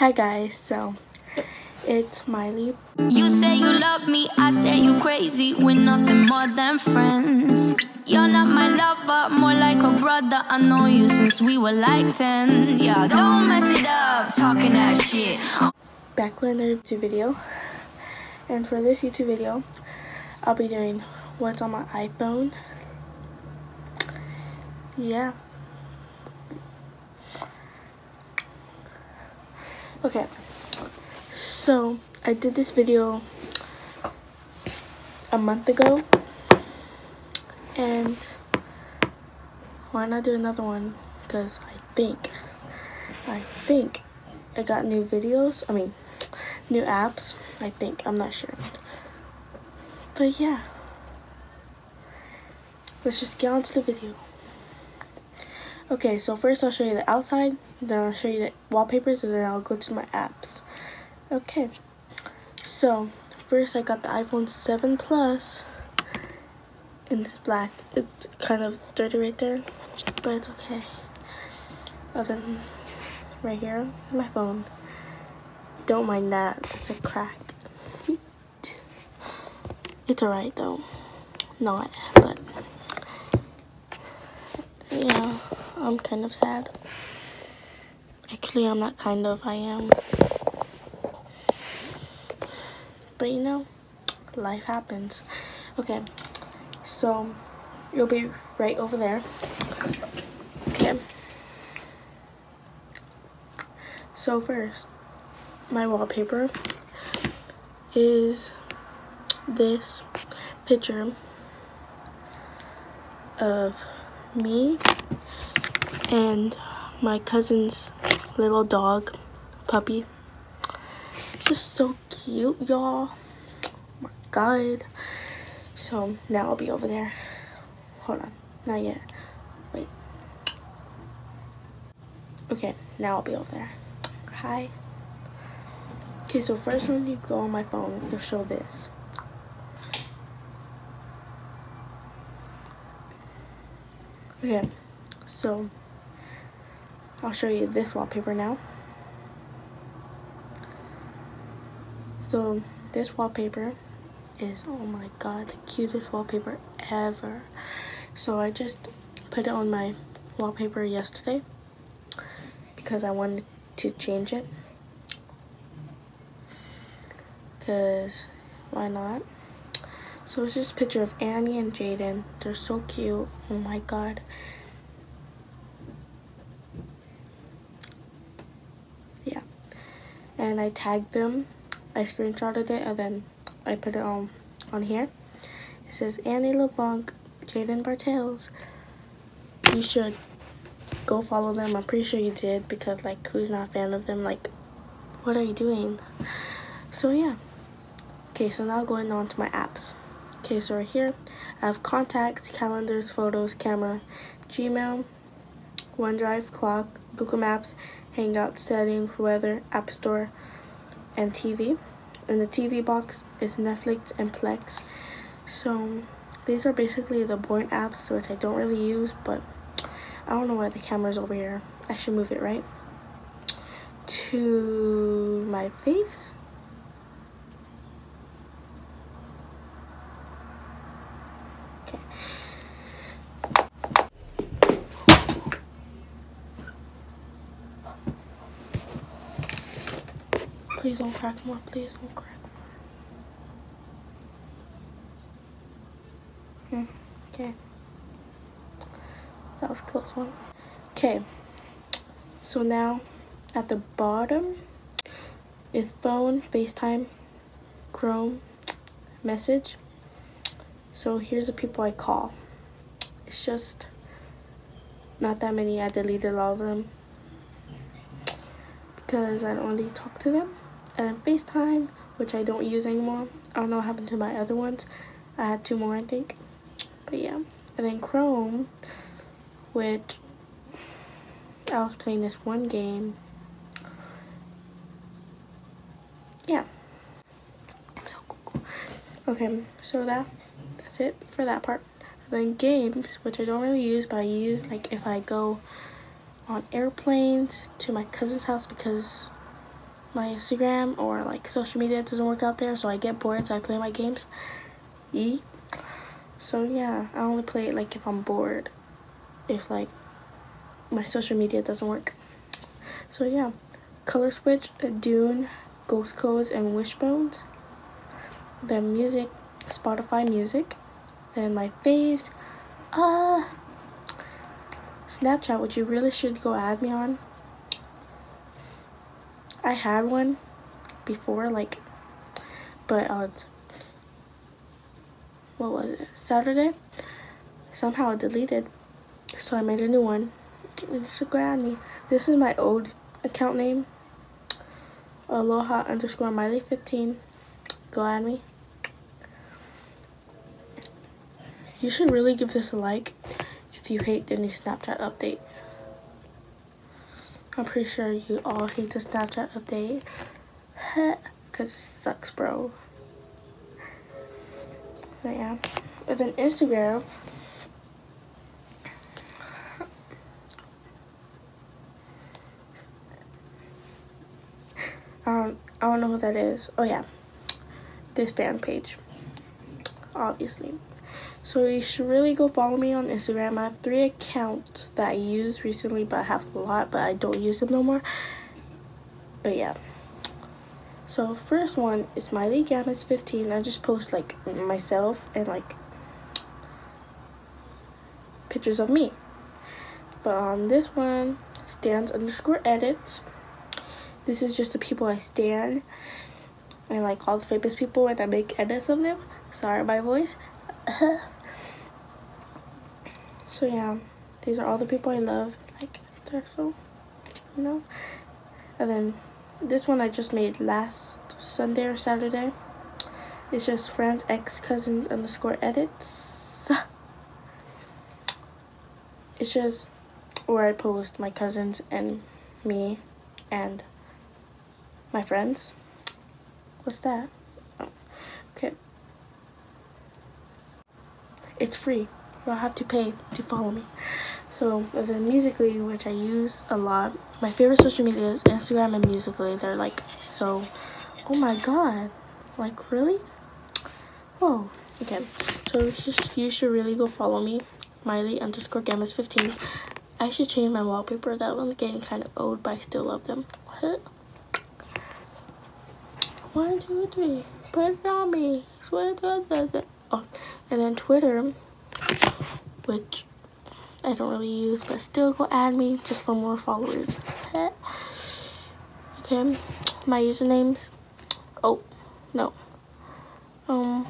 Hi guys, so it's Maile. You say you love me, I say you crazy. We're nothing more than friends. You're not my lover, more like a brother. I know you since we were like 10. Yeah, don't mess it up, talking that shit. Back with another YouTube video. And for this YouTube video, I'll be doing what's on my iPhone. Yeah. Okay. So, I did this video a month ago. And why not do another one? Because I think, I think I got new videos. I mean, new apps. I think. I'm not sure. But yeah. Let's just get on to the video. Okay, so first I'll show you the outside, then I'll show you the wallpapers, and then I'll go to my apps. Okay, so first I got the iPhone 7 Plus in this black. It's kind of dirty right there, but it's okay. Other than right here, my phone. Don't mind that, it's a crack. It's alright though. Not, but yeah, I'm kind of sad. Actually, I'm not kind of, I am. But you know, life happens. Okay, so you'll be right over there. Okay. So first, my wallpaper is this picture of me and my cousin's little dog puppy. It's just so cute y'all. Oh my god. So now i'll be over there. Hold on. Not yet. Wait. Okay now i'll be over there. Hi. Okay so first when you go on my phone you'll show this. Okay, so I'll show you this wallpaper now. So this wallpaper is, oh my god, the cutest wallpaper ever. So I just put it on my wallpaper yesterday because I wanted to change it. Because why not? So it's just a picture of Annie and Jayden. They're so cute. Oh my god. Yeah. And I tagged them. I screenshotted it and then I put it on on here. It says Annie LeBlanc, Jayden Bartels. You should go follow them. I'm pretty sure you did because like who's not a fan of them? Like what are you doing? So yeah. Okay, so now going on to my apps. Okay, so right here, I have contacts, calendars, photos, camera, Gmail, OneDrive, clock, Google Maps, Hangout, settings, weather, App Store, and TV. And the TV box is Netflix and Plex. So these are basically the boring apps, which I don't really use, but I don't know why the camera's over here. I should move it, right? To my faves. Please don't crack more. Please don't crack more. Hmm. Okay. That was close one. Okay. So now at the bottom is phone, FaceTime, Chrome, message. So here's the people I call. It's just not that many. I deleted all of them because I don't really talk to them and FaceTime, which I don't use anymore. I don't know what happened to my other ones. I had two more, I think. But yeah. And then Chrome, which I was playing this one game. Yeah. I'm so cool. Okay, so that that's it for that part. And then games, which I don't really use, but I use like if I go on airplanes to my cousin's house because my Instagram or like social media doesn't work out there, so I get bored, so I play my games. E. So yeah, I only play it like if I'm bored, if like my social media doesn't work. So yeah, Color Switch, Dune, Ghost Codes, and Wishbones. Then music, Spotify Music. Then my faves, uh, Snapchat, which you really should go add me on. I had one before, like, but uh, what was it? Saturday. Somehow it deleted, so I made a new one. And me. This is my old account name. Aloha underscore Miley 15. Go add me. You should really give this a like if you hate the new Snapchat update. I'm pretty sure you all hate the Snapchat update. Because it sucks, bro. But yeah. And then Instagram. I don't, I don't know who that is. Oh yeah. This fan page. Obviously. So you should really go follow me on Instagram. I have three accounts that I used recently, but I have a lot, but I don't use them no more. But yeah. So first one is Miley Gammons 15. I just post like myself and like pictures of me. But on this one, stands underscore edits. This is just the people I stand and like all the famous people and I make edits of them. Sorry my voice. so yeah, these are all the people I love. Like they're so, you know. And then this one I just made last Sunday or Saturday. It's just friends, ex cousins underscore edits. It's just where I post my cousins and me and my friends. What's that? Oh, okay. It's free. You don't have to pay to follow me. So, then Musically, which I use a lot, my favorite social media is Instagram and Musically. They're like so, oh my god. Like, really? Oh, okay. So, you should, really go follow me. Miley underscore Gammas 15. I should change my wallpaper. That one's getting kind of old, but I still love them. One, two, three. Put it on me. Oh, and then Twitter, which I don't really use, but still go add me just for more followers. okay, my usernames. Oh, no. Um.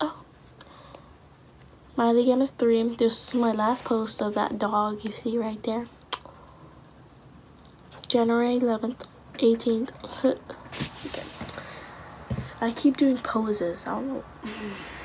Oh. Miley Gammas 3. This is my last post of that dog you see right there. January 11th, 18th. okay. I keep doing poses. I don't know.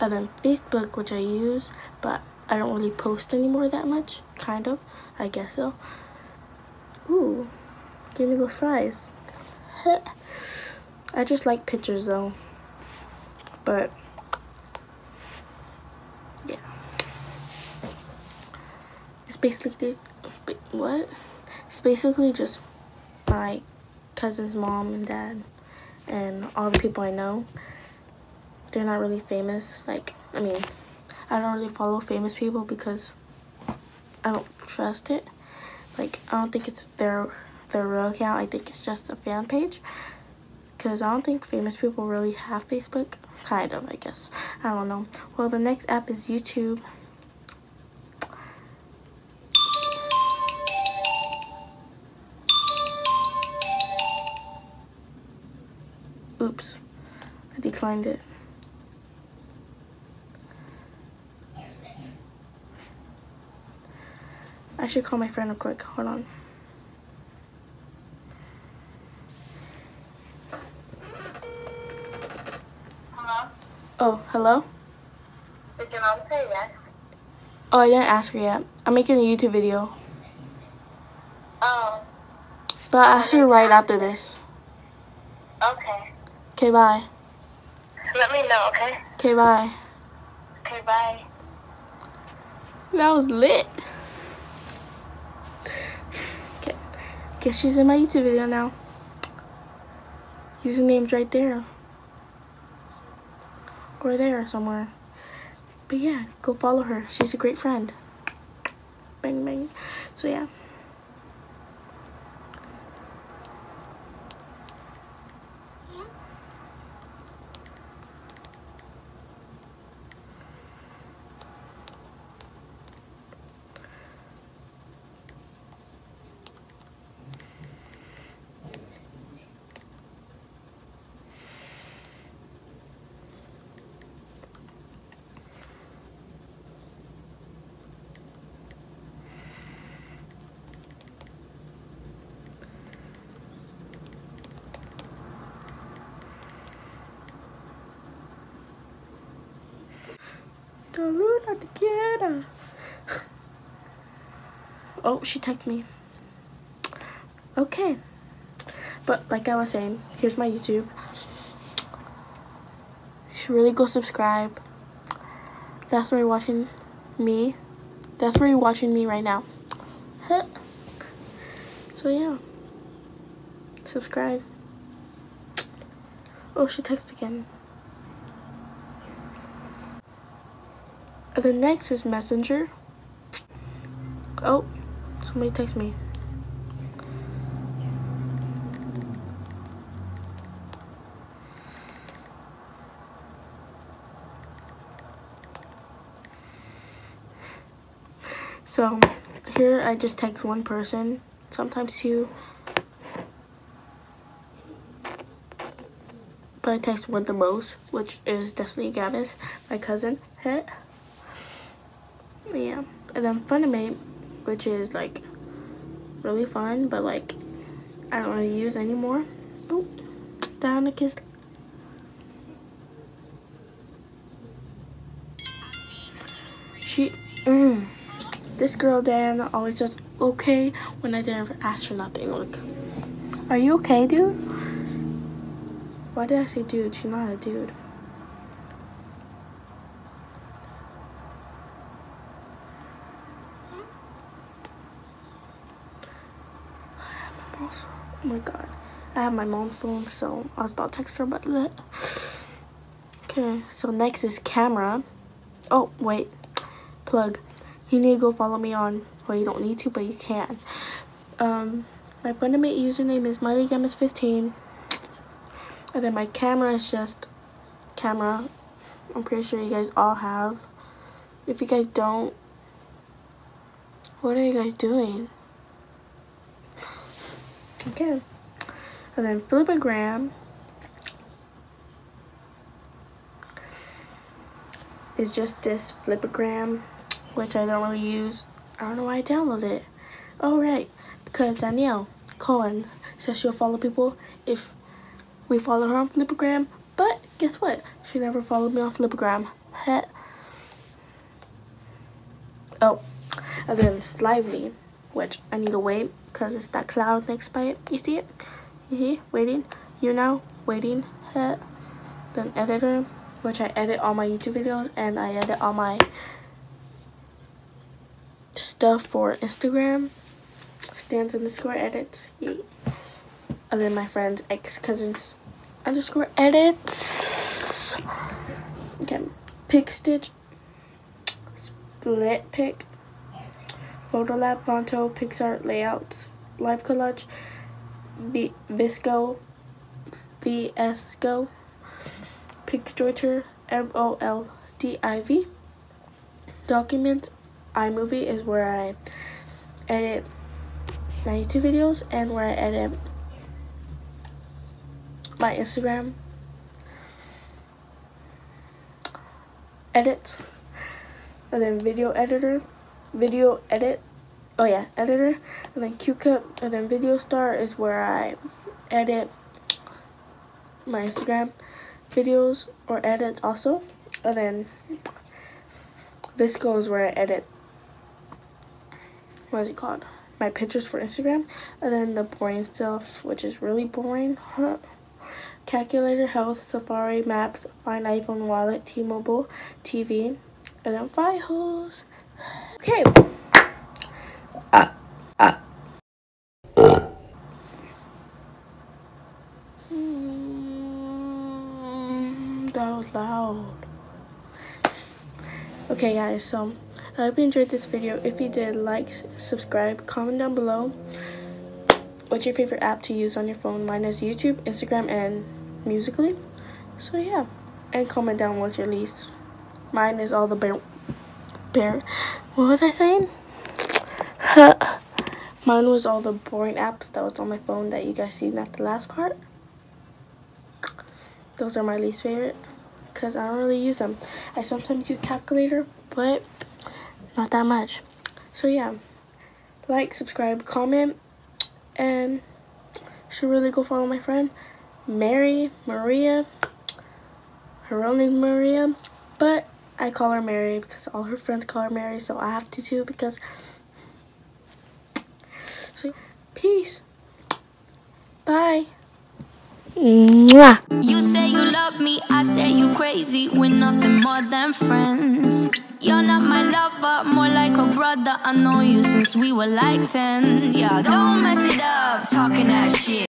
and then Facebook, which I use, but I don't really post anymore that much. Kind of. I guess so. Ooh. Give me those fries. I just like pictures though. But yeah. It's basically what? It's basically just my cousin's mom and dad and all the people I know, they're not really famous. Like, I mean, I don't really follow famous people because I don't trust it. Like, I don't think it's their, their real account. I think it's just a fan page. Because I don't think famous people really have Facebook. Kind of, I guess. I don't know. Well, the next app is YouTube. Oops, I declined it. Should call my friend real quick. Hold on. Hello? Oh, hello? Did your mom say yes? Oh, I didn't ask her yet. I'm making a YouTube video. Oh, But I asked her right after this. okay. Okay, bye. Let me know, okay? Okay, bye. Okay, bye. That was lit. Guess she's in my YouTube video now. Username's right there. Or there somewhere. But yeah, go follow her. She's a great friend. Bang, bang. So yeah. Luna. Oh, she texted me. Okay. But like I was saying, here's my YouTube. You should really go subscribe. That's where you're watching me. That's where you're watching me right now. So yeah. Subscribe. Oh, she texted again. The next is Messenger. Oh, somebody text me. So here I just text one person, sometimes two. But I text one the most, which is Destiny Gavis, my cousin. Yeah. And then Funimate, which is like really fun, but like I don't really use anymore. Oh, down a kiss. She, mm, this girl Diana always says okay when I didn't ask for nothing. Like, are you okay, dude? Why did I say dude? She's not a dude. Oh my god. I have my mom's phone, so I was about to text her about that. Okay, so next is camera. Oh, wait. Plug. You need to go follow me on, well, you don't need to, but you can. Um, my Funimate username is MileyGamis15. And then my camera is just camera. I'm pretty sure you guys all have. If you guys don't, what are you guys doing? Okay. And then Flipagram is just this Flipagram, which I don't really use. I don't know why I downloaded it. Oh, right. Because Danielle Cohn says she'll follow people if we follow her on Flipagram. But guess what? She never followed me on Flipagram. oh, and then Lively which I need to wait because it's that cloud next by it. You see it? You see? Waiting. You know? Waiting. Then editor, which I edit all my YouTube videos and I edit all my stuff for Instagram. Stands underscore edits. Yay. And then my friend's ex-cousins underscore edits. Okay. PicStitch. Split pick. Photolab, Fonto, PicsArt, Layouts, Live Collage, v Visco, VSCO, Pictorator, M-O-L-D-I-V. Documents, iMovie is where I edit my YouTube videos and where I edit my Instagram edits. And then video editor video edit oh yeah editor and then QCut and then video star is where I edit my Instagram videos or edits also and then VSCO is where I edit what is it called my pictures for Instagram and then the boring stuff which is really boring huh. calculator health safari maps find iphone wallet t-mobile tv and then files Okay. Hmm. That was loud. Okay, guys, so I hope you enjoyed this video. If you did, like, subscribe, comment down below. What's your favorite app to use on your phone? Mine is YouTube, Instagram, and Musically. So, yeah. And comment down what's your least. Mine is all the. Bear. What was I saying? Mine was all the boring apps that was on my phone that you guys seen at the last part. Those are my least favorite because I don't really use them. I sometimes use calculator, but not that much. So yeah, like, subscribe, comment, and should really go follow my friend Mary Maria. Her real name Maria, but I call her Mary because all her friends call her Mary, so I have to too because. So, peace. Bye. Mwah. You say you love me, I say you crazy. We're nothing more than friends. You're not my lover, more like a brother. I know you since we were like 10. Yeah, don't mess it up, talking that shit.